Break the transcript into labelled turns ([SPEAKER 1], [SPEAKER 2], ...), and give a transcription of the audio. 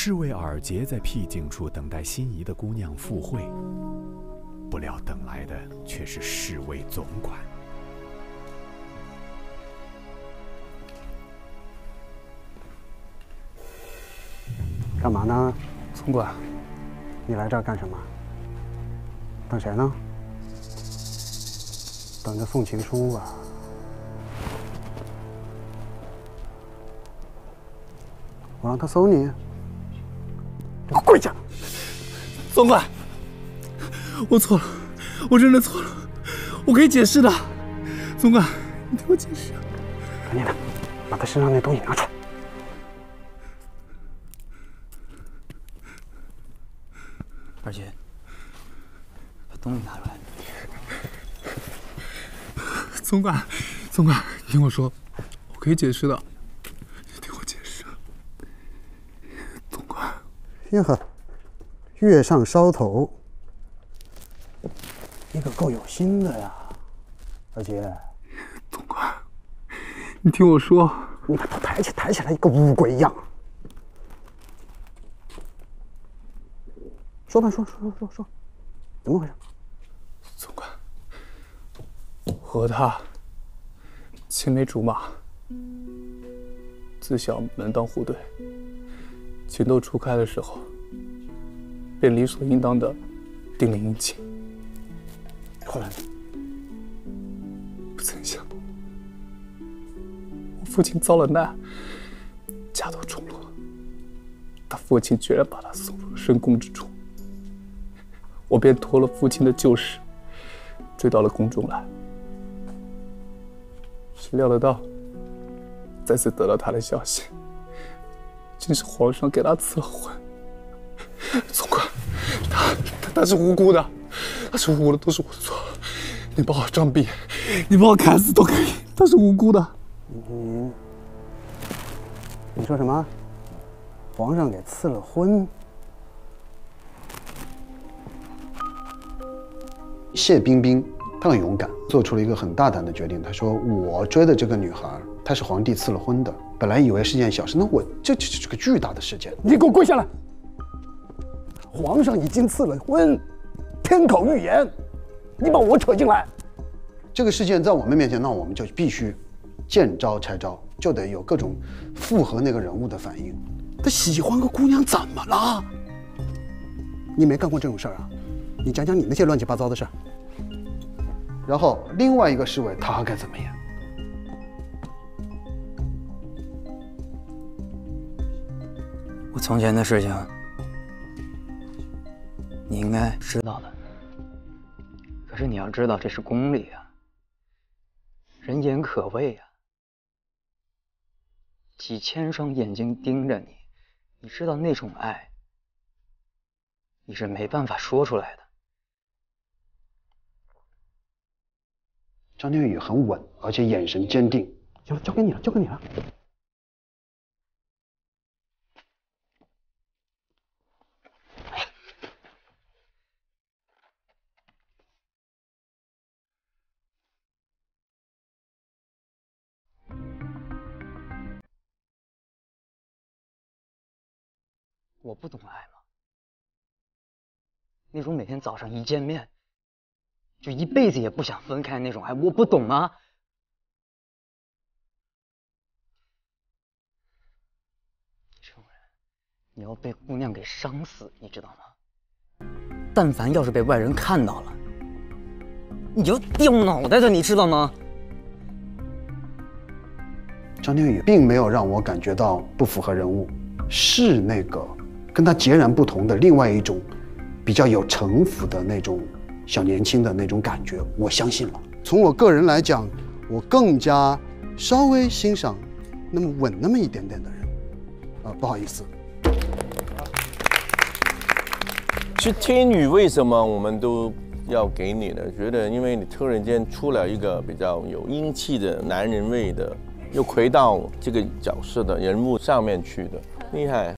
[SPEAKER 1] 侍卫尔杰在僻静处等待心仪的姑娘赴会，不料等来的却是侍卫总管。
[SPEAKER 2] 干嘛呢？
[SPEAKER 3] 总管，
[SPEAKER 2] 你来这儿干什么？等谁呢？等着送情书吧。我让他搜你，跪下！
[SPEAKER 3] 总管，我错了，我真的错了，我可以解释的。总管，你听我解释。
[SPEAKER 2] 赶紧的，把他身上那东西拿出来。
[SPEAKER 4] 二姐，把东西拿出来。
[SPEAKER 3] 总管，总管，你听我说，我可以解释的。你听我解释。总管，
[SPEAKER 2] 哟呵，月上梢头，你可够有心的呀，二姐。
[SPEAKER 3] 总管，你听我说，
[SPEAKER 2] 你把头抬起，抬起来，一个乌龟一样。说吧，说说说说说，怎么回事？
[SPEAKER 3] 总管，我和他青梅竹马，自小门当户对，情窦初开的时候，便理所应当的定了姻亲。后来？不曾想，我父亲遭了难，家道中落，他父亲居然把他送入深宫之中。我便托了父亲的旧事，追到了宫中来。谁料得到，再次得到他的消息，竟是皇上给他赐了婚。总管，他他他是无辜的，他是无辜的，都是我的错。你把我杖毙，你把我砍死都可以，他是无辜的。
[SPEAKER 2] 你你说什么？皇上给赐了婚？
[SPEAKER 5] 谢冰冰，她很勇敢，做出了一个很大胆的决定。她说：“我追的这个女孩，她是皇帝赐了婚的。本来以为是件小事，那我这这是个巨大的事件。
[SPEAKER 2] 你给我跪下来！皇上已经赐了婚，天口预言，你把我扯进来，
[SPEAKER 5] 这个事件在我们面前，那我们就必须见招拆招，就得有各种符合那个人物的反应。
[SPEAKER 2] 他喜欢个姑娘怎么了？你没干过这种事儿啊？你讲讲你那些乱七八糟的事儿。
[SPEAKER 5] 然后另外一个侍卫他还该怎么演？
[SPEAKER 4] 从前的事情，你应该知道的。可是你要知道，这是宫里啊，人言可畏啊，几千双眼睛盯着你，你知道那种爱，你是没办法说出来的。
[SPEAKER 5] 张天宇很稳，而且眼神坚定。
[SPEAKER 2] 行了，交给你了，交给你了。
[SPEAKER 4] 我不懂爱吗？那种每天早上一见面。就一辈子也不想分开那种爱，我不懂吗？这种人，你要被姑娘给伤死，你知道吗？但凡要是被外人看到了，你就掉脑袋的，你知道吗？
[SPEAKER 5] 张天宇并没有让我感觉到不符合人物，是那个跟他截然不同的另外一种，比较有城府的那种。小年轻的那种感觉，我相信了。从我个人来讲，我更加稍微欣赏那么稳那么一点点的人。啊，不好意思。
[SPEAKER 6] 其实天宇为什么我们都要给你呢？觉得因为你突然间出了一个比较有英气的男人味的，又回到这个角色的人物上面去的，厉害。